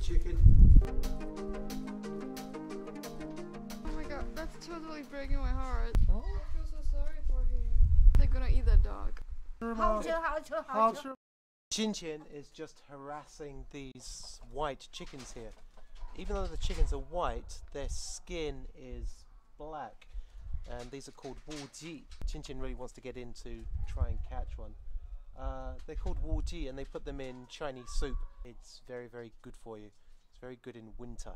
chicken. Oh my god, that's totally breaking my heart. Huh? I feel so sorry for him. They're gonna eat that dog. How to, how to, how to. Chin Chin is just harassing these white chickens here. Even though the chickens are white, their skin is black. And these are called Wu Ji. Chin Chin really wants to get in to try and catch one. Uh, they're called wu ji and they put them in Chinese soup. It's very, very good for you. It's very good in winter.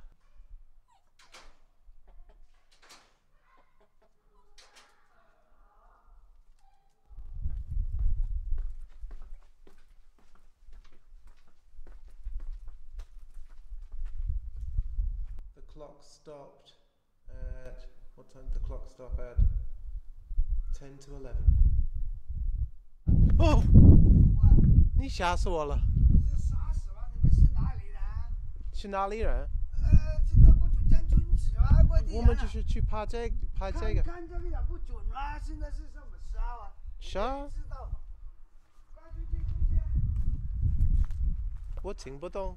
The clock stopped at what time did the clock stop at? Ten to eleven. Oh! 你吓死我了！是杀死了！你们是哪里人？去哪里人？呃，这个不准沾村子啊，快点！我们就是去拍这拍这个。看看这个也不准啦，现在是什么时候啊？啥？知道？快出去出去！我听不懂，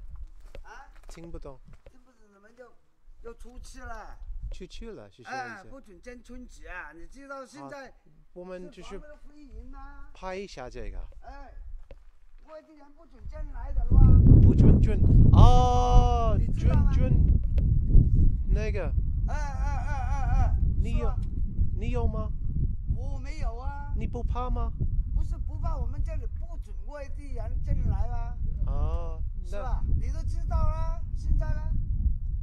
啊，听不懂。这不是你们就要出去了？出去了，谢谢哎。不准沾村子啊！你知道现在我们就是。拍一下这个。哎，外地人不准进来的哇！不准进哦你，知道吗准准那个，哎哎哎哎哎，你有你有吗？我没有啊。你不怕吗？不是不怕，我们这里不准外地人进来吗？哦，那是吧？你都知道啦，现在呢？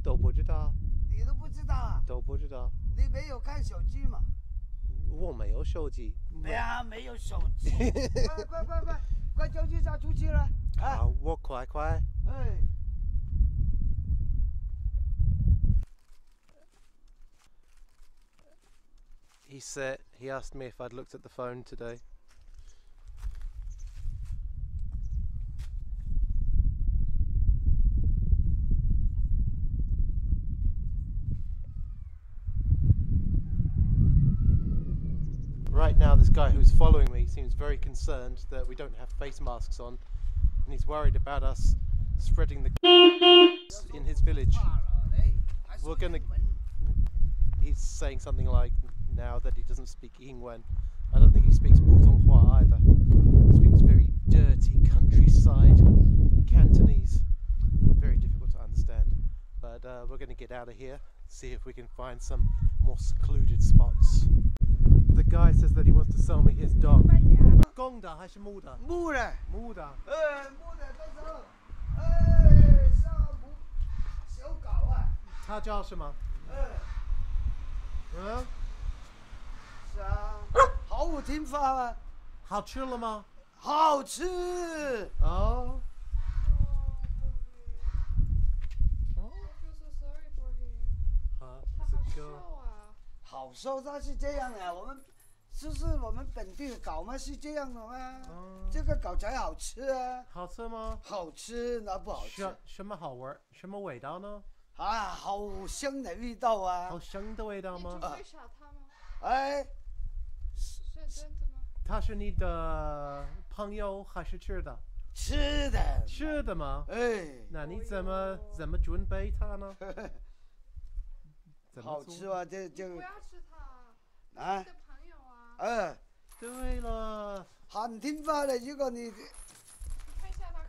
都不知道，你都不知道啊？都不知道。你没有看手机吗？我没有手机。哎呀，没有手机。快快快快，快叫警察出去了！啊，好，我快快。哎， He said he asked me if I'd looked at the phone today. right now this guy who's following me seems very concerned that we don't have face masks on and he's worried about us spreading the in his village. We're gonna... He's saying something like now that he doesn't speak Ingwen. I don't think he speaks Putonghua either. He speaks very dirty countryside Cantonese. Very difficult to understand. But uh, we're going to get out of here, see if we can find some more secluded spots. guy says that he wants to sell me 好瘦，他是这样的、啊，我们。就是我们本地的搞嘛，是这样的吗？嗯这个搞才好吃啊，好吃吗？好吃那不好吃什什么好玩？什么味道呢？啊，好香的味道啊好！香的味道吗？你只会杀他吗？哎，是真的吗？他是你的朋友还是吃的？吃的，吃的吗？哎，那你怎么怎么准备它呢？好吃？啊，这你这不要吃它，啊你，的朋友啊。哎，对了，很听话的，如果你你看一下他，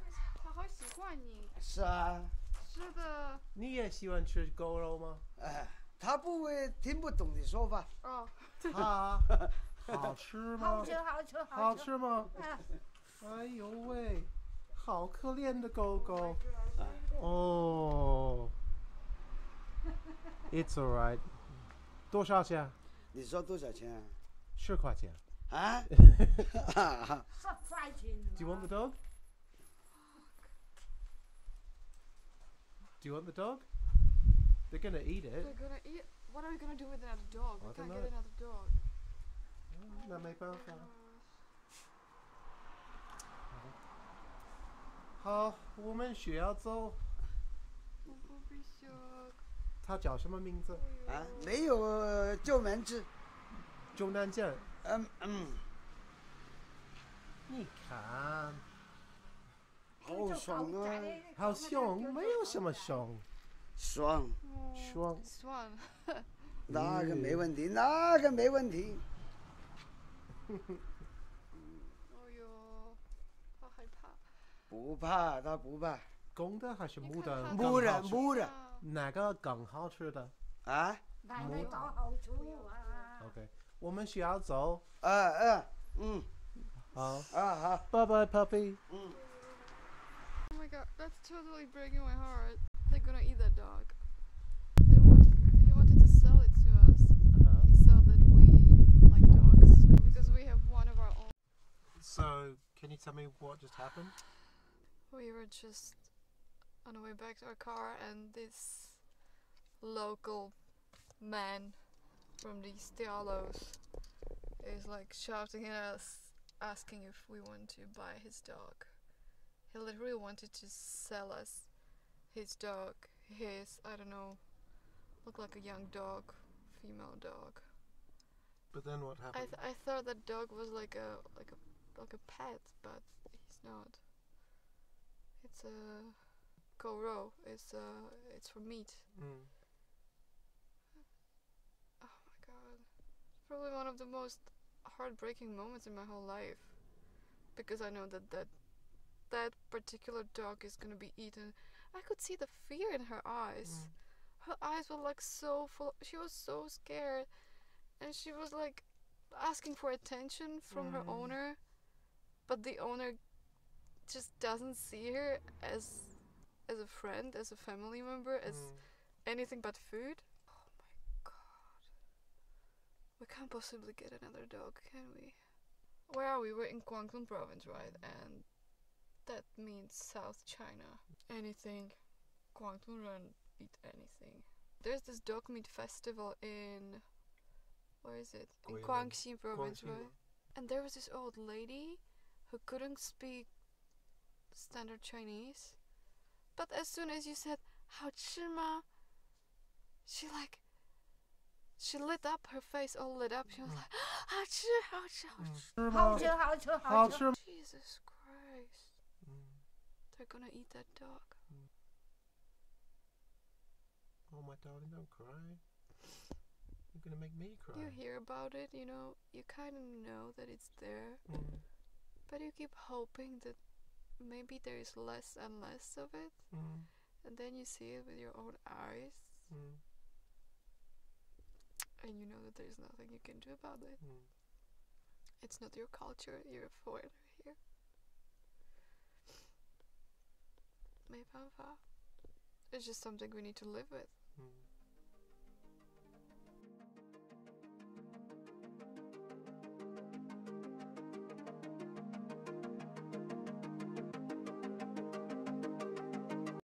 他好喜欢你。是啊，是的。你也喜欢吃狗肉吗？哎，他不会听不懂你说话，哦，啊，好吃吗好？吃好吃好吃。吃吗？啊哎呦喂，好可怜的狗狗。哦，It's alright。多少钱？你说多少钱十块钱。啊？啊，十块钱。Do you want the dog? Do you want the dog? They're gonna eat it. they're gonna eat. What are we gonna do with another dog? I We can't know. get another dog. 那没办法。好，我们需要走。我不必修。他叫什么名字？啊，没有救名字，周南健。嗯嗯，你看，好爽啊！好凶，没有什么凶，爽，Oh, 爽。那个没问题，那个没问题。Oh yo. 好害怕。不怕，他不怕公的还是母的母的？母的啊哪个更好吃的啊！奶奶找好处啊！？OK，我们需要走。啊啊，嗯好，啊好，拜拜，puppy。嗯。 Oh my god, that's totally breaking my heart. They're gonna eat that dog. They wanted, he wanted to sell it to us. Uh-huh. He saw that we like dogs because we have one of our own. So, can you tell me what just happened? We were just on the way back to our car, and this local man from the Stialos is like shouting at us, asking if we want to buy his dog. He literally wanted to sell us his dog. His, I don't know, looked like a young dog, female dog. But then what I happened? th- I thought that dog was like a like a like a pet, but he's not. It's a goro. It's uh it's for meat. Mm. Oh my god. It's probably one of the most heartbreaking moments in my whole life. Because I know that that that particular dog is gonna be eaten. I could see the fear in her eyes. Her eyes were like so full. She was so scared, and she was like asking for attention from her Mm. owner, but the owner just doesn't see her as as a friend, as a family member, as Mm. anything but food. We can't possibly get another dog, can we? Where are we? We're in Guangdong province, right? And that means South China. Anything. Guangdong run beat anything. There's this dog meat festival in where is it? In Guangxi province, Guangxi. right? And there was this old lady who couldn't speak standard Chinese. But as soon as you said how chima, she like she lit up her face all lit up. She was like 好吃好吃好吃.好吃好吃好吃。 Jesus Christ. Mm. They're gonna eat that dog. Oh, my darling, don't cry. You're gonna make me cry. You hear about it, you know, you kind of know that it's there, Mm. but you keep hoping that maybe there is less and less of it, Mm. and then you see it with your own eyes, Mm. and you know that there's nothing you can do about it. Mm. It's not your culture, you're a foreigner here. My enfin, uh, it's just something we need to live with. Mm.